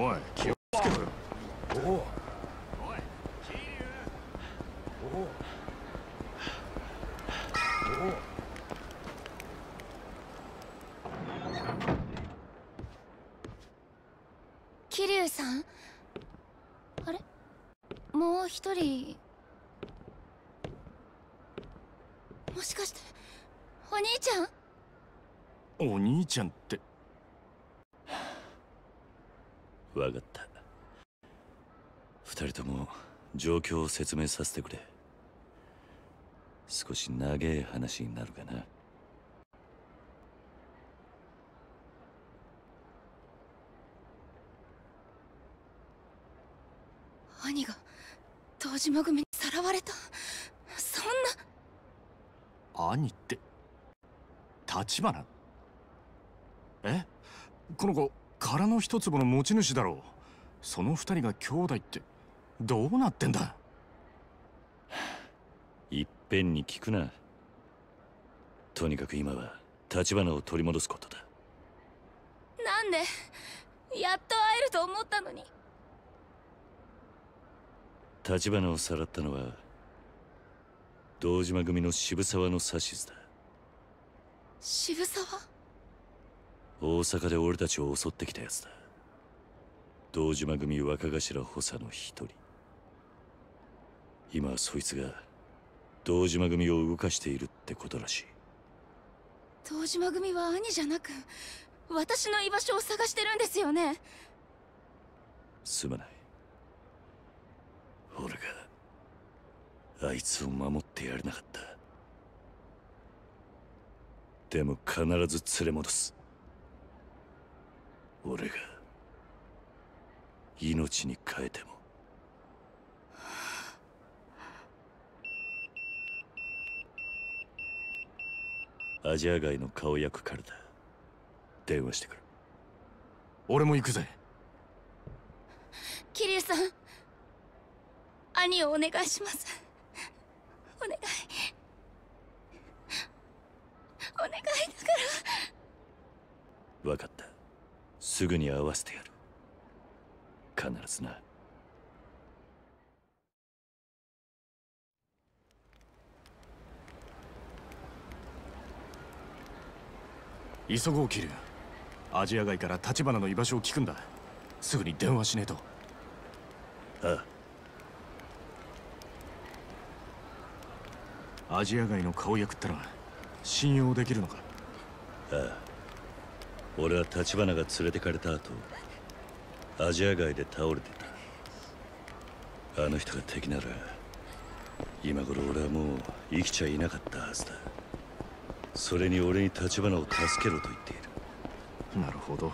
おい気をつけろよおおおいおお桐生さん？あれ？もう一人。もしかしてお兄ちゃん？お兄ちゃんって。分かった。二人とも状況を説明させてくれ。少し長い話になるかな。兄が東島組にさらわれた？そんな？兄って立花？え？この子殻の一粒の持ち主だろう。その二人が兄弟ってどうなってんだ？いっぺんに聞くな。とにかく今は立花を取り戻すことだ。なんでやっと会えると思ったのに。立花をさらったのは堂島組の渋沢の指図だ。渋沢？大阪で俺たちを襲ってきたやつだ。堂島組若頭補佐の一人。今はそいつが堂島組を動かしているってことらしい。堂島組は兄じゃなく私の居場所を探してるんですよね。すまない。俺があいつを守ってやれなかった。でも必ず連れ戻す俺が命に変えても。アジア街の顔役からだ。電話してくる。俺も行くぜ。桐生さん兄をお願いします。お願い。お願いだから。分かったすぐに会わせてやる。必ずな。急ごうキルア。ジア街から立花の居場所を聞くんだ。すぐに電話しねえと。ああ。アジア街の顔役ってのは信用できるのか？ああ俺は立花が連れてかれた後アジア街で倒れてた。あの人が敵なら今頃俺はもう生きちゃいなかったはずだ。それに俺に立花を助けろと言っている。なるほど。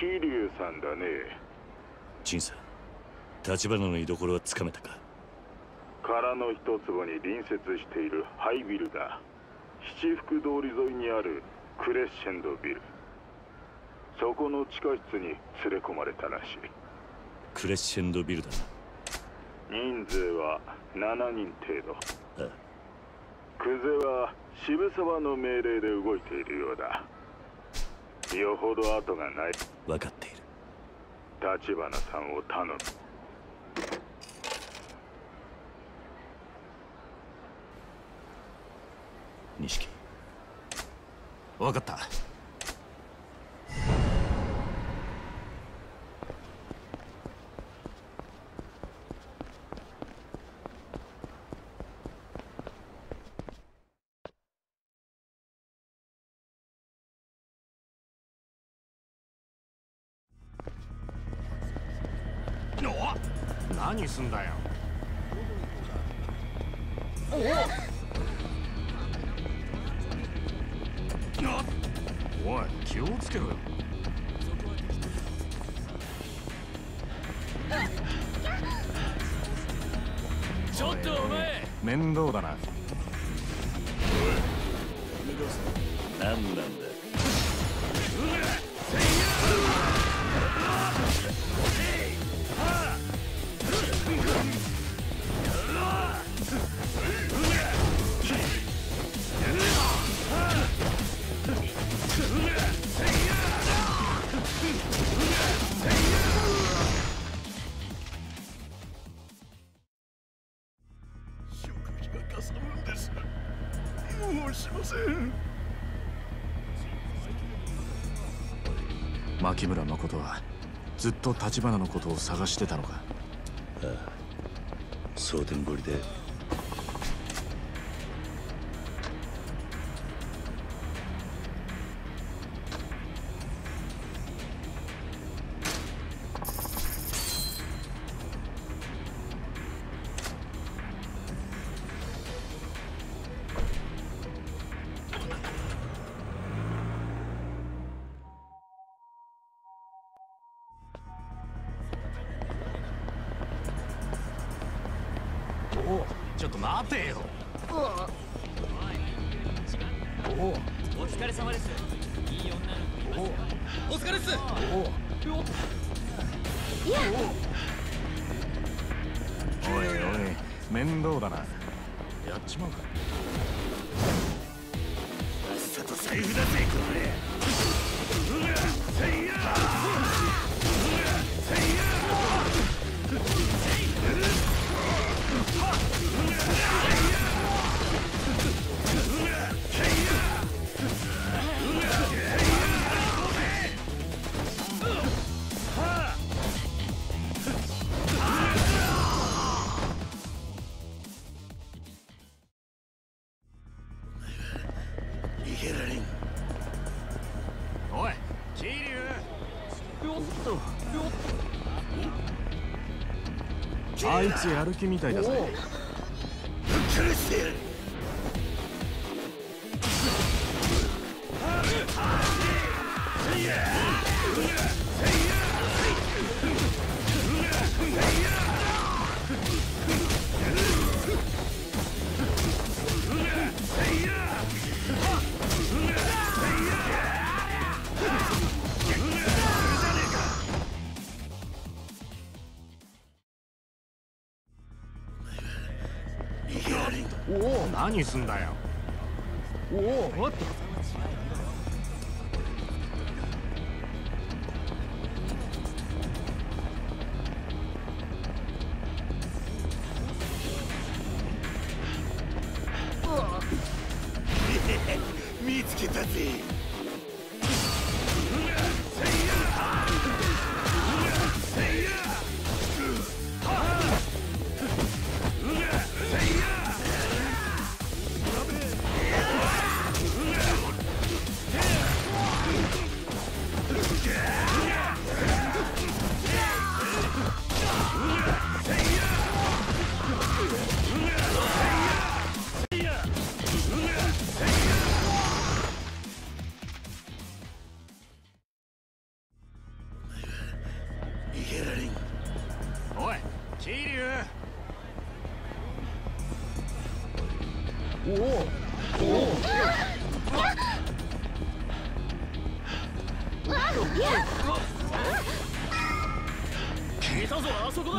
桐生さんだね。陳さん立花の居所はつかめたか？殻の一坪に隣接しているハイビルだ。七福通り沿いにあるクレッシェンドビル。そこの地下室に連れ込まれたらしい。クレッシェンドビルだ人数は7人程度。なあ。クゼは渋沢の命令で動いているようだ。よほど後がない分かっている。立花さんを頼む。錦。分かったすんだよおい気をつけろよちょっとお前面倒だな何なんだもうしません。牧村誠はずっと橘のことを探してたのか。ああ。蒼天堀でちょっと待てよ。お疲れ様です。いい女の子お疲れっす。おいおい面倒だな。やっちまうか。さっさと財布だぜこれうわせいや。逃あいつやる気みたいだぜ。苦しいせいや何すんだよ。おおおっと 見つけたぜ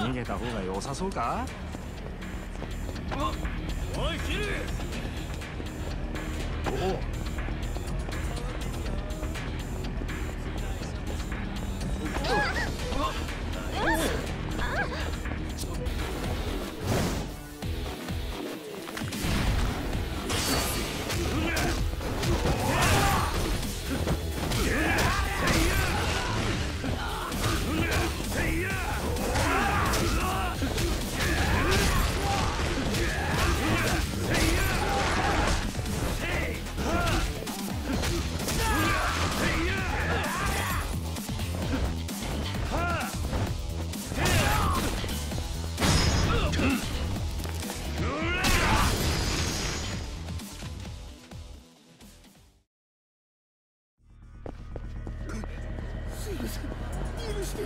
逃げた方が良さそうかおい許して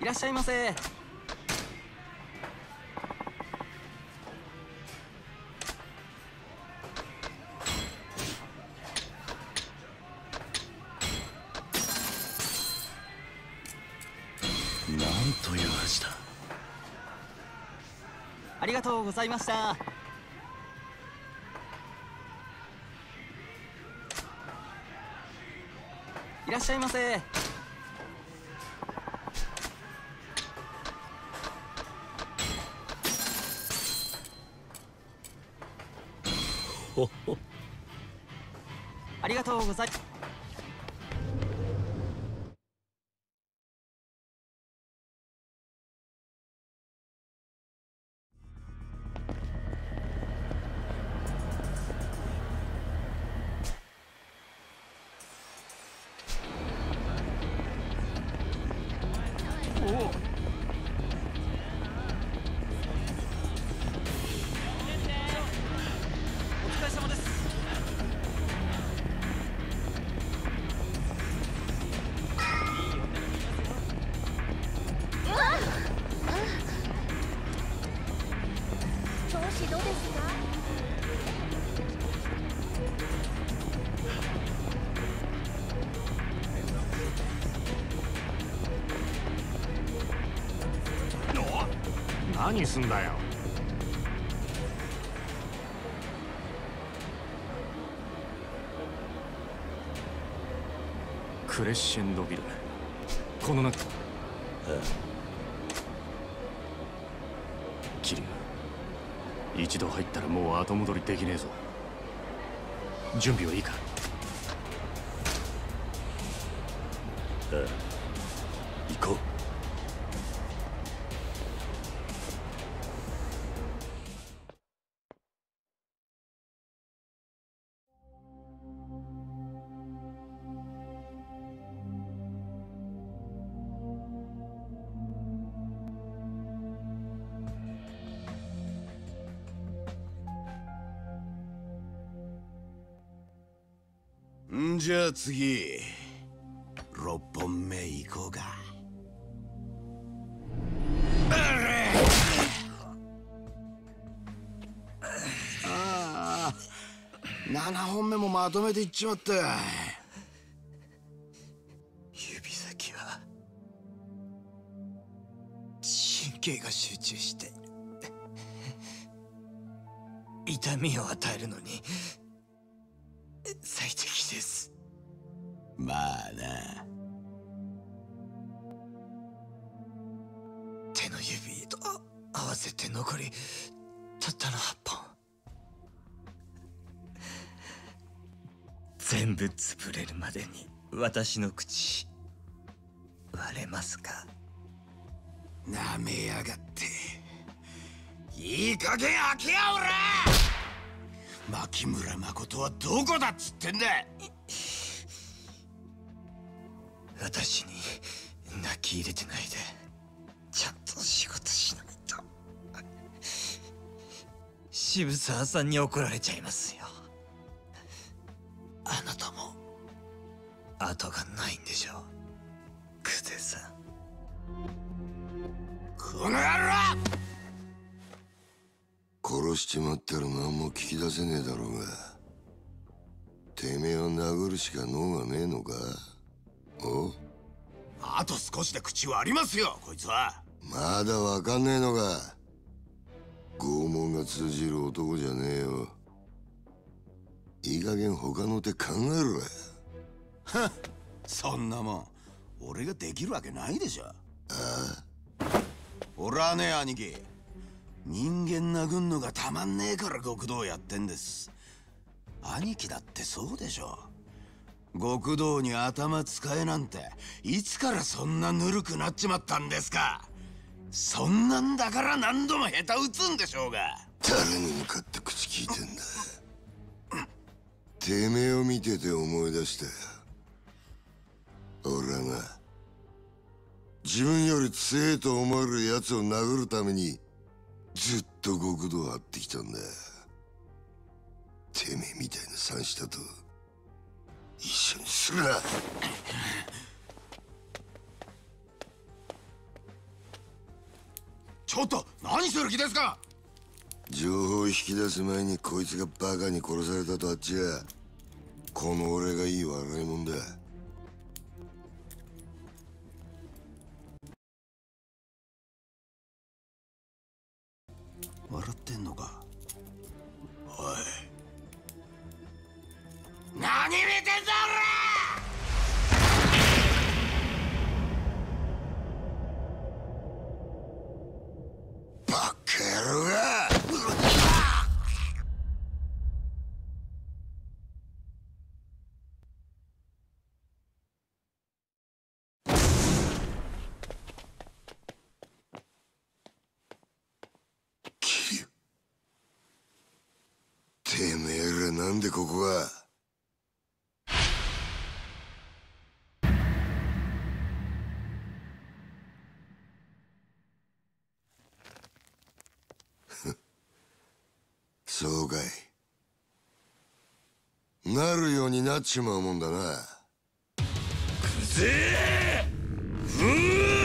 いらっしゃいませ。なんという味だ。ありがとうございました。いらっしゃいませ ありがとうございます。何すんだよ。クレッシェンドビル。この中。キリュウ一度入ったらもう後戻りできねえぞ。準備はいいか。行じゃあ次6本目行こうか。ああ7本目もまとめていっちまった。指先は神経が集中して痛みを与えるのにまあな。手の指と合わせて残りたったの8本。全部潰れるまでに私の口割れますか？なめやがって。いい加減開けやおら牧村誠はどこだっつってんだ私に泣き入れてないで。ちゃんと仕事しないと。渋沢さんに怒られちゃいますよ。あなたも後がないんでしょう。久世さん。この野郎！殺しちまったら何も聞き出せねえだろうが。てめえを殴るしか能がねえのか。おあと少しで口割りますよこいつは。まだわかんねえのか。拷問が通じる男じゃねえよ。いい加減他の手考えろはそんなもん俺ができるわけないでしょ。ああ。俺はね兄貴。人間殴んのがたまんねえから極道やってんです。兄貴だってそうでしょ極道に頭使えなんていつからそんなぬるくなっちまったんですか？そんなんだから何度も下手打つんでしょうが。誰に向かって口聞いてんだ？てめえを見てて思い出したよ俺はな自分より強えと思える奴を殴るためにずっと極道を張ってきたんだ。てめえみたいな三下とするな。ちょっと何する気ですか？情報を引き出す前にこいつがバカに殺されたとあっちゃこの俺がいい笑いもんだ。笑ってんのか？おい。何見てんだバカ野郎がキリュてめえらなんでここがそうかい。なるようになっちまうもんだな。くぜえ。うー